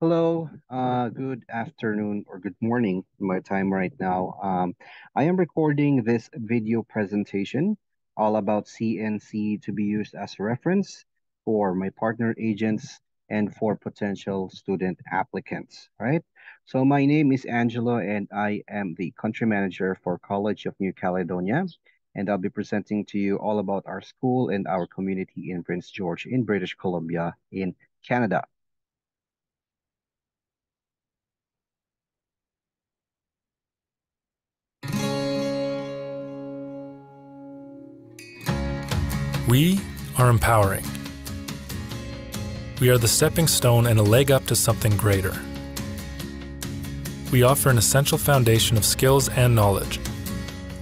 Hello, uh, good afternoon or good morning my time right now. Um, I am recording this video presentation all about CNC to be used as a reference for my partner agents and for potential student applicants, right? So my name is Angelo and I am the country manager for College of New Caledonia. And I'll be presenting to you all about our school and our community in Prince George in British Columbia in Canada. We are empowering. We are the stepping stone and a leg up to something greater. We offer an essential foundation of skills and knowledge,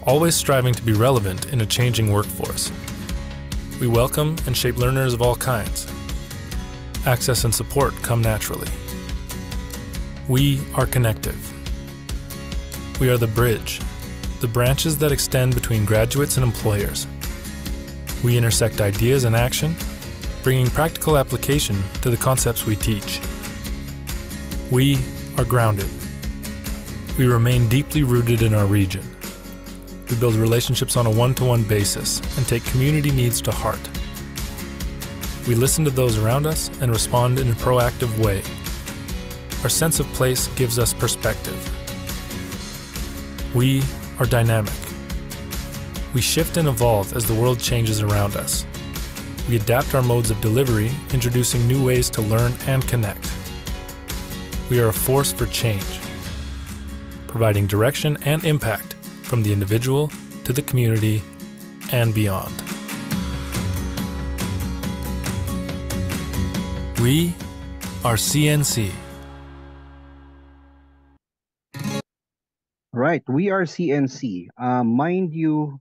always striving to be relevant in a changing workforce. We welcome and shape learners of all kinds. Access and support come naturally. We are connective. We are the bridge, the branches that extend between graduates and employers. We intersect ideas and action, bringing practical application to the concepts we teach. We are grounded. We remain deeply rooted in our region. We build relationships on a one to one basis and take community needs to heart. We listen to those around us and respond in a proactive way. Our sense of place gives us perspective. We are dynamic. We shift and evolve as the world changes around us. We adapt our modes of delivery, introducing new ways to learn and connect. We are a force for change, providing direction and impact from the individual to the community and beyond. We are CNC. Right, we are CNC. Um, mind you,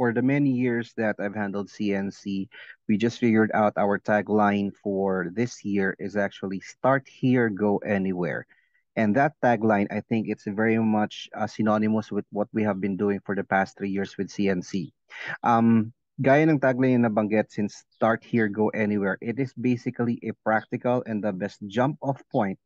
for the many years that I've handled CNC, we just figured out our tagline for this year is actually start here, go anywhere. And that tagline, I think it's very much uh, synonymous with what we have been doing for the past three years with CNC. Um, gaya ng tagline na nabanggit, since start here, go anywhere, it is basically a practical and the best jump off point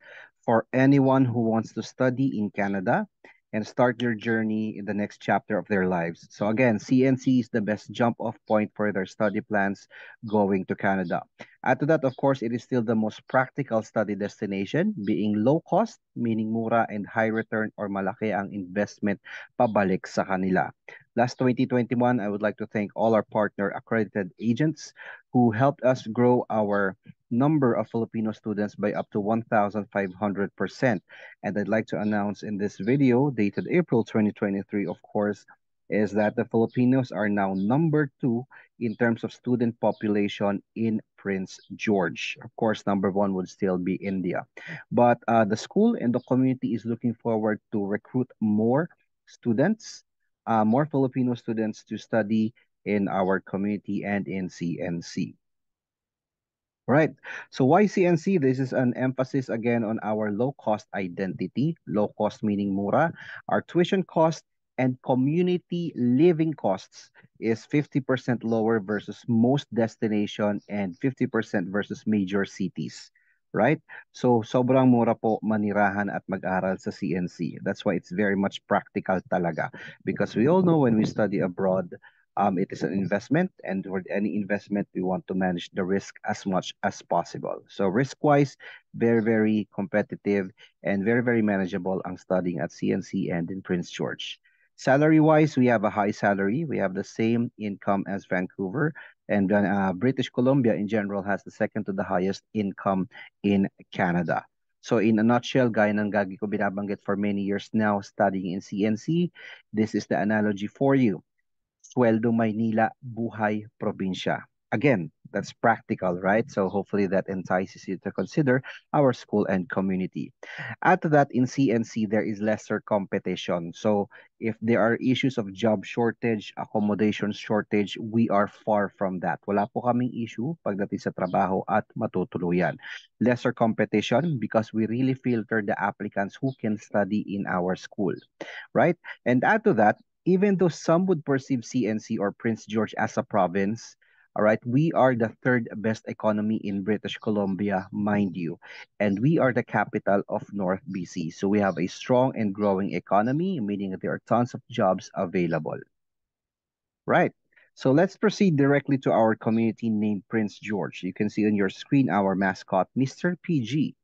for anyone who wants to study in Canada and start their journey in the next chapter of their lives. So again, CNC is the best jump off point for their study plans going to Canada. Add to that, of course, it is still the most practical study destination, being low cost, meaning mura, and high return or malaki ang investment pabalik sa kanila. Last 2021, I would like to thank all our partner accredited agents who helped us grow our number of Filipino students by up to 1,500%. And I'd like to announce in this video, dated April 2023, of course, is that the Filipinos are now number two in terms of student population in Prince George. Of course, number one would still be India. But uh, the school and the community is looking forward to recruit more students, uh, more Filipino students to study in our community and in CNC. Right. So why CNC? This is an emphasis again on our low cost identity. Low cost meaning mura. Our tuition cost and community living costs is 50% lower versus most destination and 50% versus major cities. Right? So sobrang mura po manirahan at mag-aral sa CNC. That's why it's very much practical talaga. Because we all know when we study abroad, um, it is an investment, and for any investment, we want to manage the risk as much as possible. So risk-wise, very, very competitive and very, very manageable ang studying at CNC and in Prince George. Salary-wise, we have a high salary. We have the same income as Vancouver, and uh, British Columbia in general has the second to the highest income in Canada. So in a nutshell, gaya ng gagi ko binabanggit for many years now studying in CNC, this is the analogy for you. Sweldo Maynila, Buhay Probinsya. Again, that's practical, right? So hopefully that entices you to consider our school and community. Add to that, in CNC, there is lesser competition. So if there are issues of job shortage, accommodation shortage, we are far from that. Wala po kaming issue pagdating sa trabaho at matutuluyan. Lesser competition because we really filter the applicants who can study in our school, right? And add to that, even though some would perceive CNC or Prince George as a province, All right, we are the third best economy in British Columbia, mind you, and we are the capital of North BC. So we have a strong and growing economy, meaning that there are tons of jobs available. Right. So let's proceed directly to our community named Prince George. You can see on your screen our mascot, Mr. PG.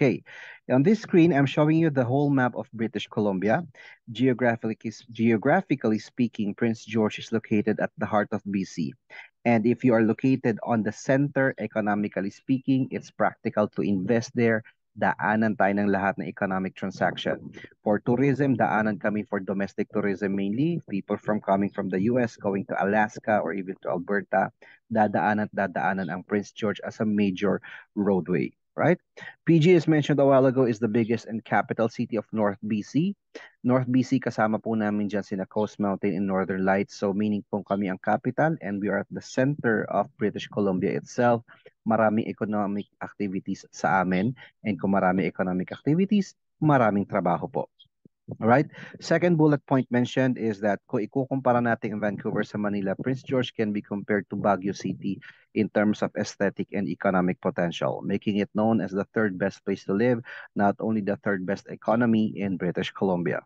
Okay, on this screen, I'm showing you the whole map of British Columbia. Geographically, geographically speaking, Prince George is located at the heart of BC. And if you are located on the center, economically speaking, it's practical to invest there daanan tayo ng lahat ng economic transaction. For tourism, daanan kami for domestic tourism mainly, people from coming from the US going to Alaska or even to Alberta, dadaanan at dadaanan ang Prince George as a major roadway right? PG, as mentioned a while ago, is the biggest and capital city of North BC. North BC, kasama po namin dyan sina Coast Mountain and Northern Lights. So meaning po kami ang capital and we are at the center of British Columbia itself. Maraming economic activities sa amin. And kung marami economic activities, maraming trabaho po. Alright? Second bullet point mentioned is that kung ikukumpara natin ang Vancouver sa Manila, Prince George can be compared to Baguio City in terms of aesthetic and economic potential, making it known as the third best place to live, not only the third best economy in British Columbia.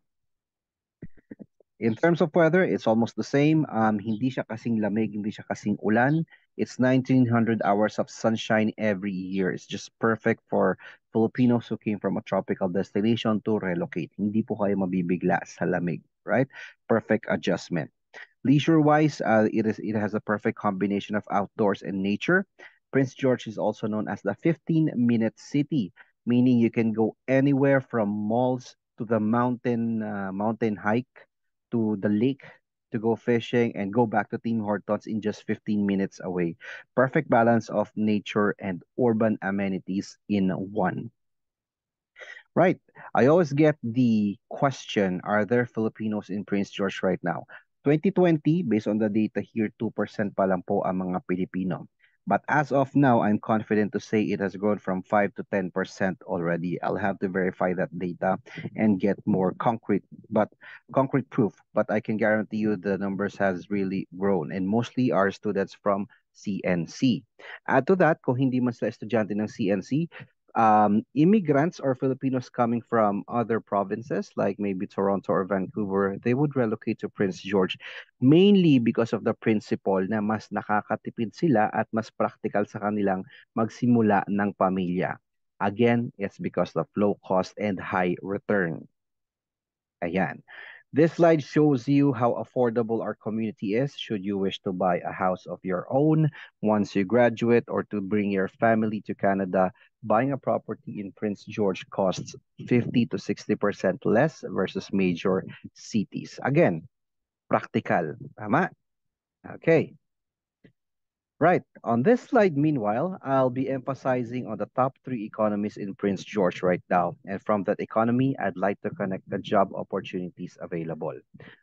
In terms of weather, it's almost the same. Um, hindi siya kasing lamig, hindi siya kasing ulan. It's 1900 hours of sunshine every year. It's just perfect for Filipinos who came from a tropical destination to relocate. Hindi po kayo mabibigla sa lamig, right? Perfect adjustment. Leisure-wise, uh, it is it has a perfect combination of outdoors and nature. Prince George is also known as the 15-minute city, meaning you can go anywhere from malls to the mountain uh, mountain hike to the lake to go fishing and go back to Tim Hortons in just 15 minutes away. Perfect balance of nature and urban amenities in one. Right. I always get the question, are there Filipinos in Prince George right now? 2020, based on the data here, 2% pa lang po ang mga Pilipino. But as of now, I'm confident to say it has grown from 5 to 10% already. I'll have to verify that data and get more concrete, but concrete proof. But I can guarantee you the numbers has really grown and mostly are students from CNC. Add to that, kung hindi man sila estudyante ng CNC, um, immigrants or Filipinos coming from other provinces like maybe Toronto or Vancouver, they would relocate to Prince George mainly because of the principle na mas nakakatipid sila at mas practical sa kanilang magsimula ng pamilya. Again, it's because of low cost and high return. Ayan. This slide shows you how affordable our community is should you wish to buy a house of your own once you graduate or to bring your family to Canada. Buying a property in Prince George costs 50 to 60% less versus major cities. Again, practical. Tama? Okay. Right. On this slide, meanwhile, I'll be emphasizing on the top three economies in Prince George right now. And from that economy, I'd like to connect the job opportunities available.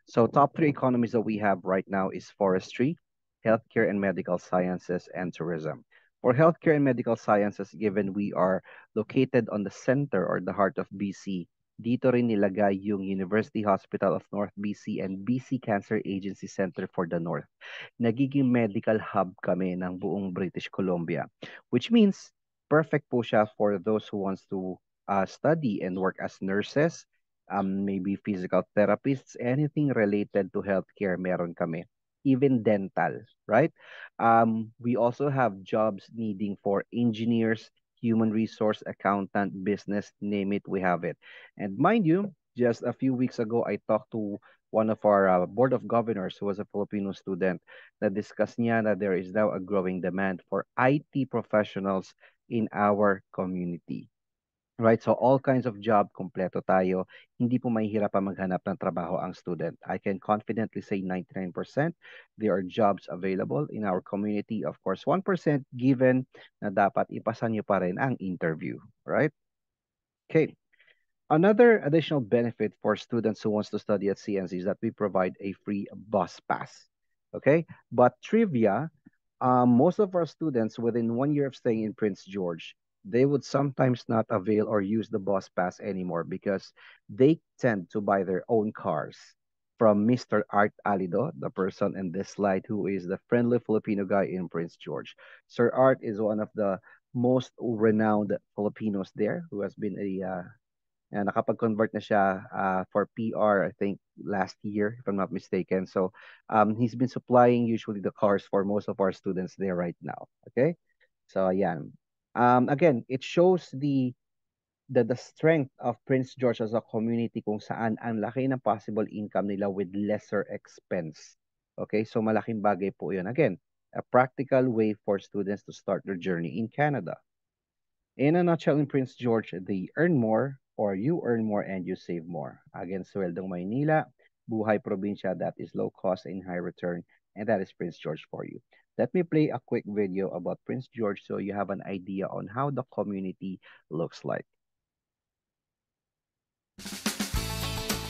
So top three economies that we have right now is forestry, healthcare and medical sciences, and tourism. For healthcare and medical sciences, given we are located on the center or the heart of BC, dito rin nilagay yung University Hospital of North BC and BC Cancer Agency Center for the North. Nagiging medical hub kami ng buong British Columbia, which means perfect po siya for those who wants to uh, study and work as nurses, um, maybe physical therapists, anything related to healthcare meron kami. Even dental, right? Um, we also have jobs needing for engineers, human resource, accountant, business, name it, we have it. And mind you, just a few weeks ago, I talked to one of our uh, board of governors who was a Filipino student that discussed niya that there is now a growing demand for IT professionals in our community. Right? So all kinds of job, kompleto tayo. Hindi po mahihirap maghanap ng trabaho ang student. I can confidently say 99% there are jobs available in our community. Of course, 1% given na dapat ipasa nyo pa rin ang interview. Right? Okay. Another additional benefit for students who wants to study at CNC is that we provide a free bus pass. Okay? But trivia, um, most of our students within one year of staying in Prince George they would sometimes not avail or use the bus pass anymore because they tend to buy their own cars. from Mr. Art Alido, the person in this slide who is the friendly Filipino guy in Prince George. Sir Art is one of the most renowned Filipinos there who has been a uh, and nakapag-convert na siya uh, for PR, I think, last year, if I'm not mistaken. So um, he's been supplying usually the cars for most of our students there right now. Okay? So, yeah. Um, again, it shows the the, the strength of Prince George as a community kung saan ang laki ng possible income nila with lesser expense. Okay? So, malaking bagay po yun. Again, a practical way for students to start their journey in Canada. In a nutshell, in Prince George, they earn more, or you earn more and you save more. Again, Sweldong Maynila, Buhay Probinsya, that is low cost and high return, and that is Prince George for you. Let me play a quick video about Prince George so you have an idea on how the community looks like.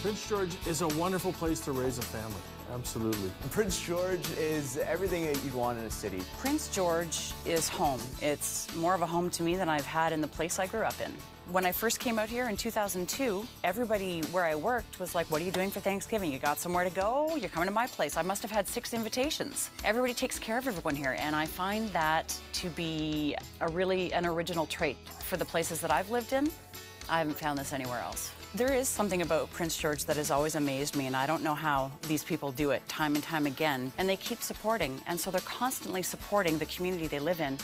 Prince George is a wonderful place to raise a family. Absolutely. Prince George is everything that you'd want in a city. Prince George is home. It's more of a home to me than I've had in the place I grew up in. When I first came out here in 2002, everybody where I worked was like, What are you doing for Thanksgiving? You got somewhere to go? You're coming to my place. I must have had six invitations. Everybody takes care of everyone here, and I find that to be a really an original trait for the places that I've lived in. I haven't found this anywhere else. There is something about Prince George that has always amazed me, and I don't know how these people do it time and time again. And they keep supporting, and so they're constantly supporting the community they live in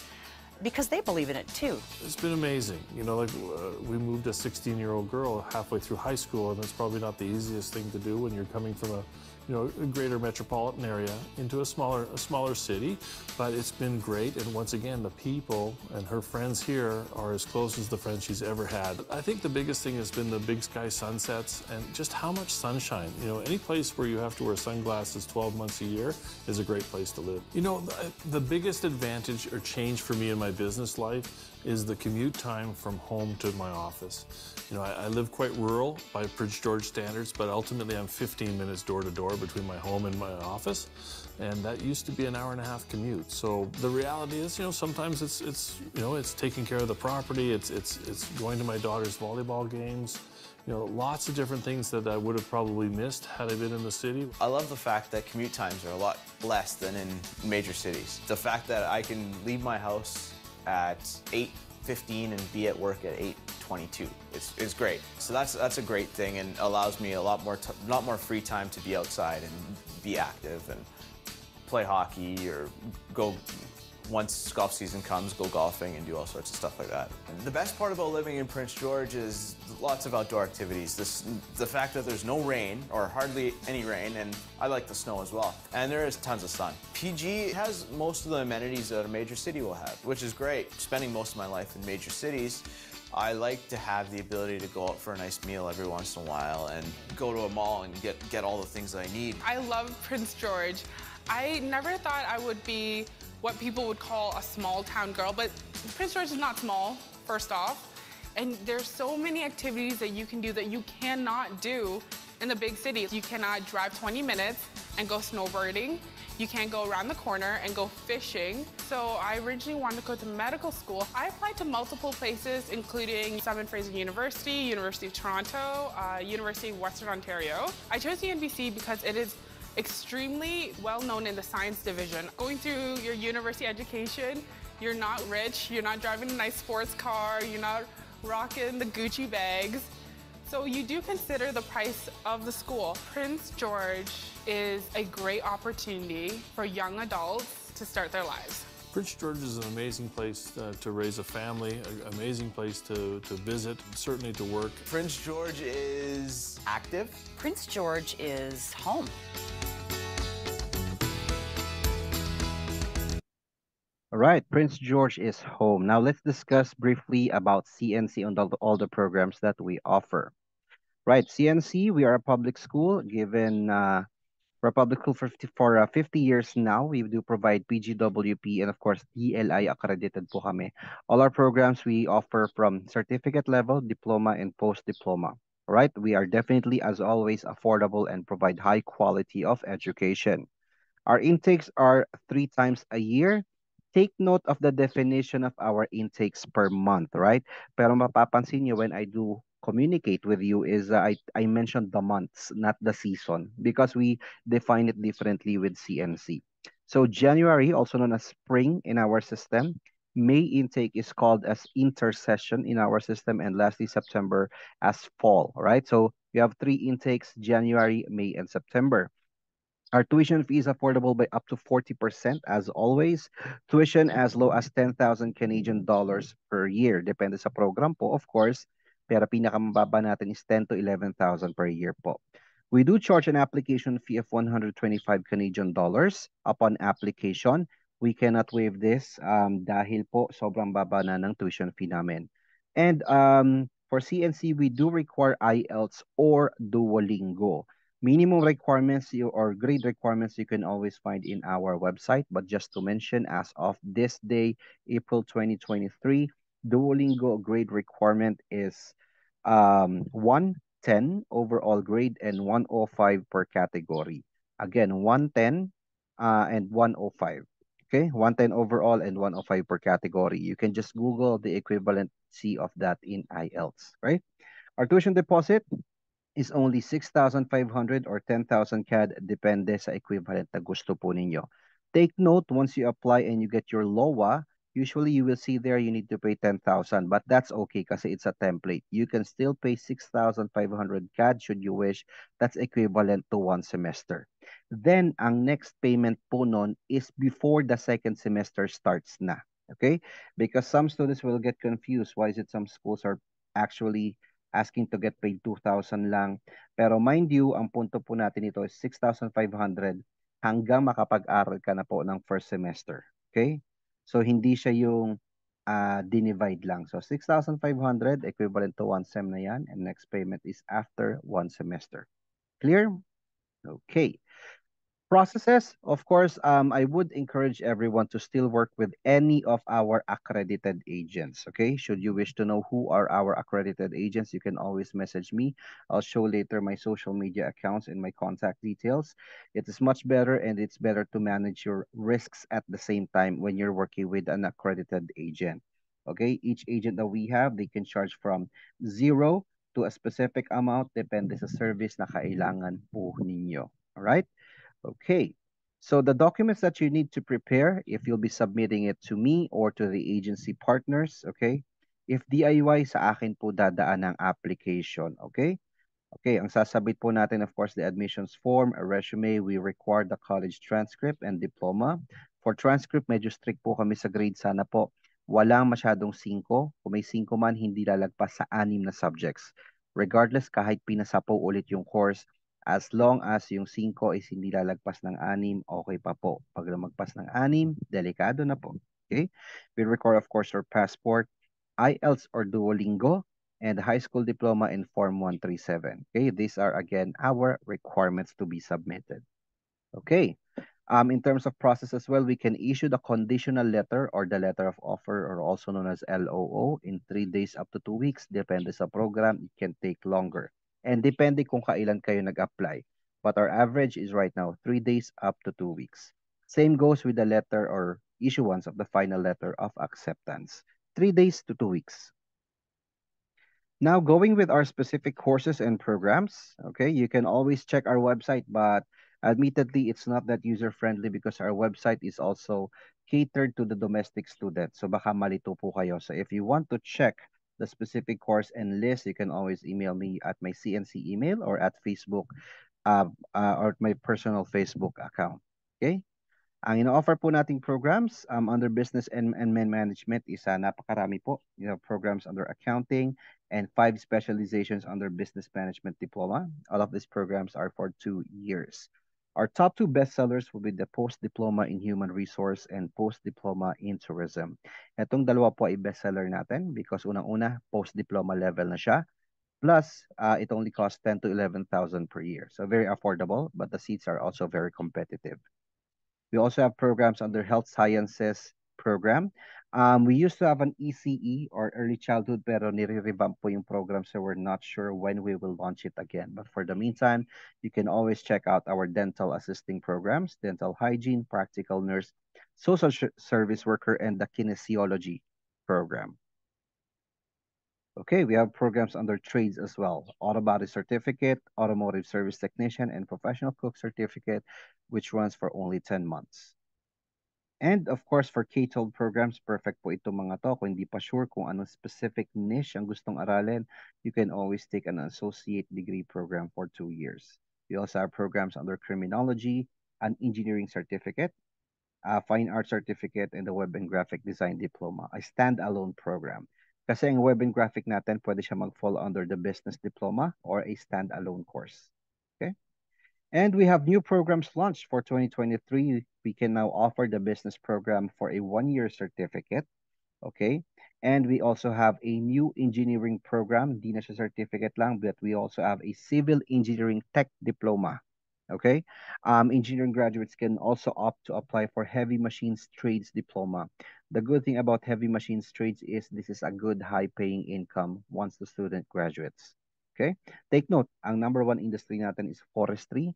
because they believe in it too. It's been amazing. You know, like uh, we moved a 16 year old girl halfway through high school, and it's probably not the easiest thing to do when you're coming from a you know, a greater metropolitan area into a smaller, a smaller city. But it's been great. And once again, the people and her friends here are as close as the friends she's ever had. I think the biggest thing has been the big sky sunsets and just how much sunshine. You know, any place where you have to wear sunglasses 12 months a year is a great place to live. You know, the, the biggest advantage or change for me in my business life is the commute time from home to my office. You know, I, I, live quite rural by Prince George standards, but ultimately I'm 15 minutes door to door between my home and my office. And that used to be an hour and a half commute. So the reality is, you know, sometimes it's, it's you know, it's taking care of the property, it's, it's, it's going to my daughter's volleyball games, you know, lots of different things that I would have probably missed had I been in the city. I love the fact that commute times are a lot less than in major cities. The fact that I can leave my house at 8.15 and be at work at 8.22 is, is great. So that's, that's a great thing and allows me a lot more, lot more free time to be outside and be active and play hockey or go once golf season comes, go golfing and do all sorts of stuff like that. And the best part about living in Prince George is lots of outdoor activities. This, the fact that there's no rain or hardly any rain, and I like the snow as well. And there is tons of sun. PG has most of the amenities that a major city will have, which is great. Spending most of my life in major cities, I like to have the ability to go out for a nice meal every once in a while and go to a mall and get, get all the things that I need. I love Prince George. I never thought I would be what people would call a small town girl, but Prince George is not small, first off. And there's so many activities that you can do that you cannot do in the big cities. You cannot drive 20 minutes and go snowboarding. You can't go around the corner and go fishing. So I originally wanted to go to medical school. I applied to multiple places, including Simon Fraser University, University of Toronto, uh, University of Western Ontario. I chose UNBC because it is extremely well known in the science division. Going through your university education, you're not rich, you're not driving a nice sports car, you're not rocking the Gucci bags. So you do consider the price of the school. Prince George is a great opportunity for young adults to start their lives. Prince George is an amazing place uh, to raise a family, an amazing place to, to visit, certainly to work. Prince George is active. Prince George is home. All right, Prince George is home. Now let's discuss briefly about CNC and all the, all the programs that we offer. Right, CNC, we are a public school given uh, for public school for 50, for, uh, 50 years now. We do provide PGWP and of course DLI accredited po kami. All our programs we offer from certificate level, diploma, and post-diploma. Right, we are definitely as always affordable and provide high quality of education. Our intakes are three times a year take note of the definition of our intakes per month, right? Pero mapapansin nyo when I do communicate with you is uh, I, I mentioned the months, not the season, because we define it differently with CNC. So January, also known as spring in our system, May intake is called as intersession in our system, and lastly, September as fall, right? So you have three intakes, January, May, and September. Our tuition fee is affordable by up to 40% as always. Tuition as low as 10,000 Canadian dollars per year. Depende sa program po, of course. Pero pinakamababa natin is 10 to 11,000 per year po. We do charge an application fee of 125 Canadian dollars upon application. We cannot waive this um, dahil po sobrang baba na ng tuition fee namin. And um, for CNC, we do require IELTS or Duolingo. Minimum requirements you, or grade requirements you can always find in our website. But just to mention, as of this day, April 2023, Duolingo grade requirement is um, 110 overall grade and 105 per category. Again, 110 uh, and 105. Okay, 110 overall and 105 per category. You can just Google the equivalency of that in IELTS, right? Our tuition deposit is only 6,500 or 10,000 CAD depende sa equivalent na gusto po ninyo. Take note, once you apply and you get your LOA, usually you will see there you need to pay 10,000 but that's okay kasi it's a template. You can still pay 6,500 CAD should you wish. That's equivalent to one semester. Then, ang next payment po nun is before the second semester starts na. Okay? Because some students will get confused. Why is it some schools are actually asking to get paid 2,000 lang. Pero mind you, ang punto po natin ito is 6,500 hanggang makapag-aral ka na po ng first semester. Okay? So, hindi siya yung uh, dinivide lang. So, 6,500 equivalent to one sem na yan. And next payment is after one semester. Clear? Okay. Processes, of course, um, I would encourage everyone to still work with any of our accredited agents, okay? Should you wish to know who are our accredited agents, you can always message me. I'll show later my social media accounts and my contact details. It is much better and it's better to manage your risks at the same time when you're working with an accredited agent. Okay, each agent that we have, they can charge from zero to a specific amount depende sa service na kailangan po ninyo. All right? Okay, so the documents that you need to prepare, if you'll be submitting it to me or to the agency partners, okay? If DIY, sa akin po dadaan ang application, okay? Okay, ang sasabit po natin, of course, the admissions form, a resume, we require the college transcript and diploma. For transcript, medyo strict po kami sa grade sana po. Walang masyadong 5. Kung may 5 man, hindi lalagpas sa 6 na subjects. Regardless, kahit pinasa po ulit yung course, As long as yung 5 is hindi lalagpas ng 6, okay pa po. Pag lumagpas ng 6, delikado na po. Okay? We record, of course, your passport, IELTS or Duolingo, and high school diploma in Form 137. Okay? These are, again, our requirements to be submitted. Okay. Um, in terms of process as well, we can issue the conditional letter or the letter of offer or also known as LOO in three days up to two weeks. Depende sa program, it can take longer. And depende kung kailan kayo nag-apply. But our average is right now 3 days up to 2 weeks. Same goes with the letter or issuance of the final letter of acceptance. 3 days to 2 weeks. Now, going with our specific courses and programs, okay, you can always check our website, but admittedly, it's not that user-friendly because our website is also catered to the domestic student. So baka malito po kayo. So if you want to check the specific course and list, you can always email me at my CNC email or at Facebook uh, uh, or my personal Facebook account. Okay? Ang ino-offer po nating programs um, under business and, and men management is uh, napakarami po. You have programs under accounting and five specializations under business management diploma. All of these programs are for two years. Our top two bestsellers will be the Post-Diploma in Human Resource and Post-Diploma in Tourism. Itong dalawa po ay bestseller natin because unang-una, post-diploma level na siya. Plus, uh, it only costs 10 to 11,000 per year. So very affordable, but the seats are also very competitive. We also have programs under health sciences program. Um, we used to have an ECE or early childhood pero nire-revamp po yung program so we're not sure when we will launch it again. But for the meantime, you can always check out our dental assisting programs, dental hygiene, practical nurse, social service worker, and the kinesiology program. Okay, we have programs under trades as well. Auto body certificate, automotive service technician, and professional cook certificate, which runs for only 10 months. And of course, for K-12 programs, perfect po ito mga to. Kung hindi pa sure kung anong specific niche ang gustong aralin, you can always take an associate degree program for two years. We also have programs under criminology, an engineering certificate, a fine art certificate, and the web and graphic design diploma, a standalone program. Kasi ang web and graphic natin, pwede siya mag-fall under the business diploma or a standalone course. And we have new programs launched for 2023. We can now offer the business program for a one-year certificate. Okay? And we also have a new engineering program, di na siya certificate lang, but we also have a civil engineering tech diploma. Okay, um, engineering graduates can also opt to apply for heavy machines trades diploma. The good thing about heavy machines trades is this is a good high paying income once the student graduates. Okay, take note, ang number one industry natin is forestry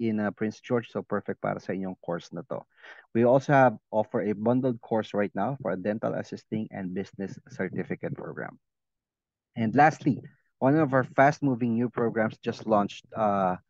in, uh, Prince George, so perfect para sa inyong course na to. We also have offer a bundled course right now for a dental assisting and business certificate program. And lastly, one of our fast-moving new programs just launched uh,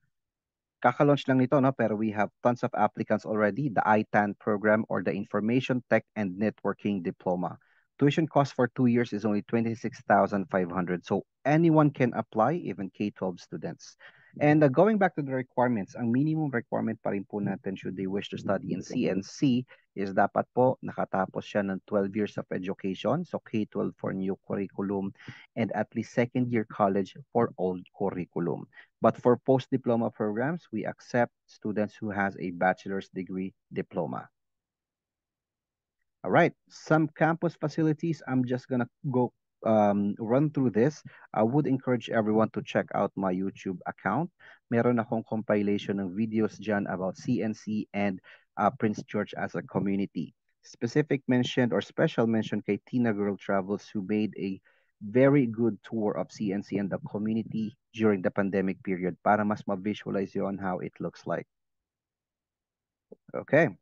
Kaka-launch lang nito, no? pero we have tons of applicants already. The ITAN program or the Information Tech and Networking Diploma. Tuition cost for two years is only 26,500. So anyone can apply, even K-12 students. And uh, going back to the requirements, ang minimum requirement pa rin po natin should they wish to study in CNC is dapat po nakatapos siya ng 12 years of education, so K-12 for new curriculum, and at least second year college for old curriculum. But for post-diploma programs, we accept students who has a bachelor's degree diploma. All right, some campus facilities, I'm just gonna go um, run through this, I would encourage everyone to check out my YouTube account. Meron akong compilation ng videos dyan about CNC and uh, Prince George as a community. Specific mention or special mention kay Tina Girl Travels who made a very good tour of CNC and the community during the pandemic period para mas ma-visualize on how it looks like. Okay.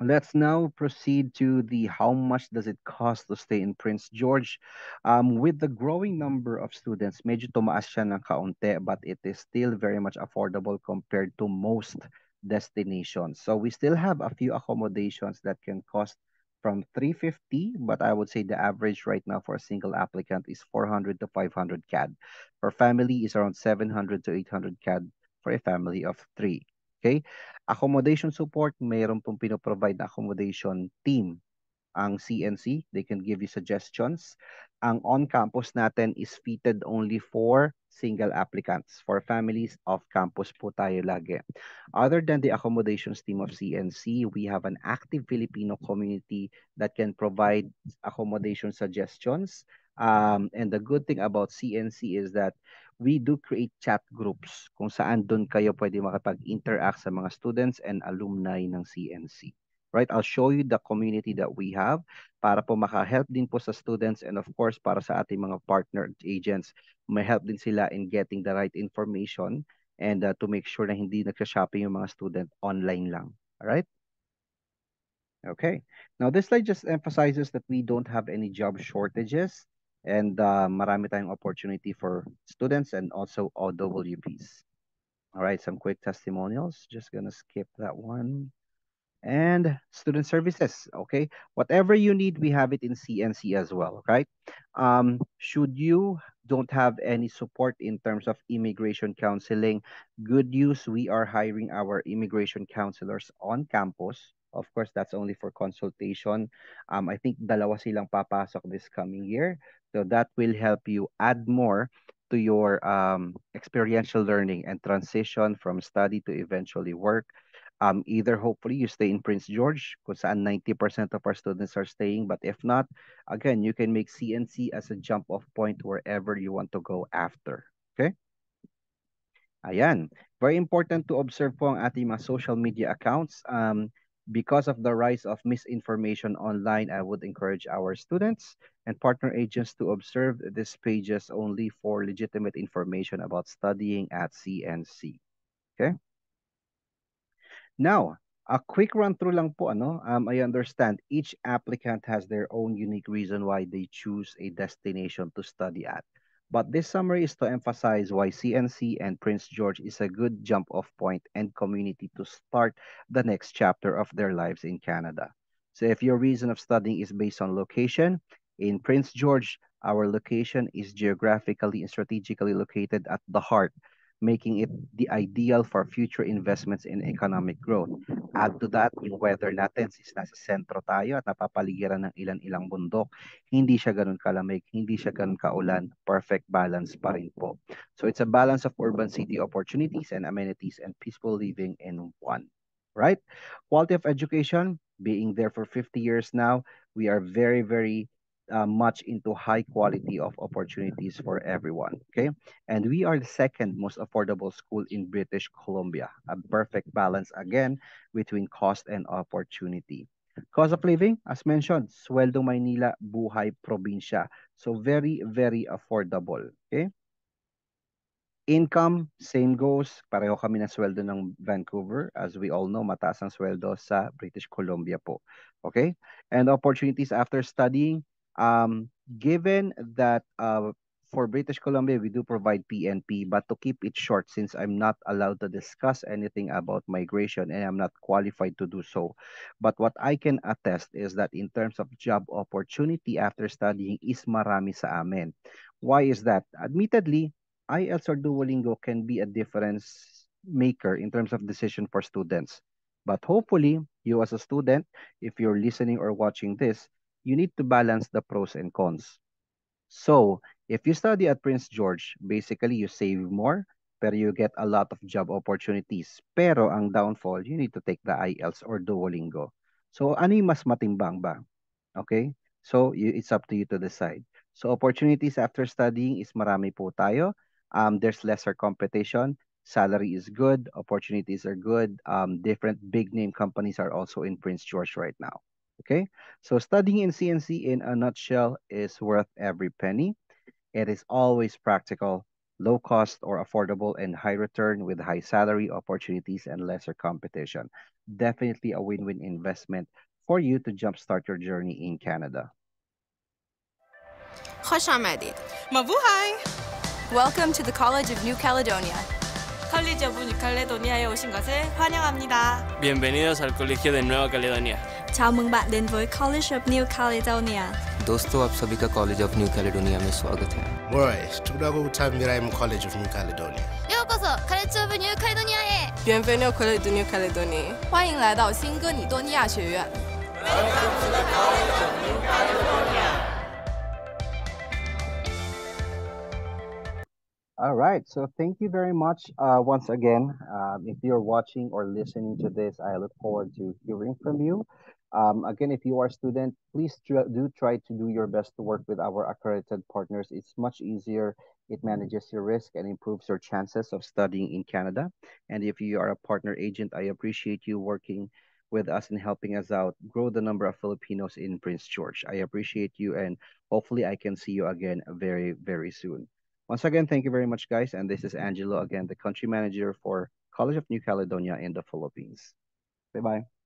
Let's now proceed to the how much does it cost to stay in Prince George. Um, with the growing number of students, medyo tumaas siya ng kaunti, but it is still very much affordable compared to most destinations. So we still have a few accommodations that can cost from 350, but I would say the average right now for a single applicant is 400 to 500 CAD. For family is around 700 to 800 CAD for a family of three. Okay? Accommodation support, mayroon pong pinoprovide na accommodation team ang CNC. They can give you suggestions. Ang on-campus natin is fitted only for single applicants. For families, off-campus po tayo lagi. Other than the accommodations team of CNC, we have an active Filipino community that can provide accommodation suggestions. Um, and the good thing about CNC is that we do create chat groups kung saan doon kayo pwede makapag-interact sa mga students and alumni ng CNC. Right? I'll show you the community that we have para po maka-help din po sa students and of course para sa ating mga partner agents, may help din sila in getting the right information and uh, to make sure na hindi nagsha-shopping yung mga student online lang. All right? Okay. Now this slide just emphasizes that we don't have any job shortages and uh, marami tayong opportunity for students and also OWPs. All right, some quick testimonials. Just gonna skip that one. And student services, okay? Whatever you need, we have it in CNC as well, right? Um, should you don't have any support in terms of immigration counseling, good news, we are hiring our immigration counselors on campus. Of course, that's only for consultation. Um, I think dalawa silang papasok this coming year. So that will help you add more to your um, experiential learning and transition from study to eventually work. Um, either hopefully you stay in Prince George, because 90% of our students are staying. But if not, again, you can make CNC as a jump off point wherever you want to go after. Okay? Ayan. Very important to observe po ang ating mga social media accounts. Um, because of the rise of misinformation online, I would encourage our students and partner agents to observe these pages only for legitimate information about studying at CNC. Okay. Now, A quick run through lang po ano. Um, I understand each applicant has their own unique reason why they choose a destination to study at. But this summary is to emphasize why CNC and Prince George is a good jump off point and community to start the next chapter of their lives in Canada. So if your reason of studying is based on location, in Prince George, our location is geographically and strategically located at the heart making it the ideal for future investments in economic growth. Add to that, yung weather natin, since nasa sentro tayo at napapaligiran ng ilan-ilang bundok, hindi siya ganun kalamig, hindi siya ganun kaulan, perfect balance pa rin po. So it's a balance of urban city opportunities and amenities and peaceful living in one. Right? Quality of education, being there for 50 years now, we are very, very uh, much into high quality of opportunities for everyone. Okay. And we are the second most affordable school in British Columbia. A perfect balance again between cost and opportunity. Cost of living, as mentioned, Sweldo Maynila, Buhay Probinsya. So very, very affordable. Okay. Income, same goes. Pareho kami ng sweldo ng Vancouver. As we all know, mataas ang sweldo sa British Columbia po. Okay? And opportunities after studying, um, given that uh, for British Columbia, we do provide PNP, but to keep it short, since I'm not allowed to discuss anything about migration and I'm not qualified to do so. But what I can attest is that in terms of job opportunity after studying is marami sa amin. Why is that? Admittedly, IELTS or Duolingo can be a difference maker in terms of decision for students. But hopefully, you as a student, if you're listening or watching this, you need to balance the pros and cons. So, if you study at Prince George, basically you save more, pero you get a lot of job opportunities. Pero ang downfall, you need to take the IELTS or Duolingo. So, ano yung mas matimbang ba? Okay? So, you, it's up to you to decide. So, opportunities after studying is marami po tayo. Um, there's lesser competition. Salary is good. Opportunities are good. Um, different big name companies are also in Prince George right now. Okay, so studying in CNC in a nutshell is worth every penny. It is always practical, low cost or affordable and high return with high salary opportunities and lesser competition. Definitely a win-win investment for you to jumpstart your journey in Canada. خوش آمدید. Mabuhay! Welcome to the College of New Caledonia. 컬리지 오브 뉴칼레도니아에 오신 것을 환영합니다. Bienvenidos al Colegio de Nueva Caledonia. Chào mừng bạn đến với College of New Caledonia. दोस्तों आप सभी का college of new Caledonia में स्वागत है Morais, tukudako kutambiraim College of New Caledonia. ようこそカレッジオブニューカレドニアへ Bienvenue au Collège de New Caledonie. 欢迎来到新哥尼多尼亚学院。 All right. So thank you very much uh, once again. Um, if you're watching or listening to this, I look forward to hearing from you. Um, again, if you are a student, please tr- do try to do your best to work with our accredited partners. It's much easier. It manages your risk and improves your chances of studying in Canada. And if you are a partner agent, I appreciate you working with us and helping us out grow the number of Filipinos in Prince George. I appreciate you and hopefully I can see you again very, very soon. Once again, thank you very much, guys. And this is Angelo again, the country manager for College of New Caledonia in the Philippines. Bye bye.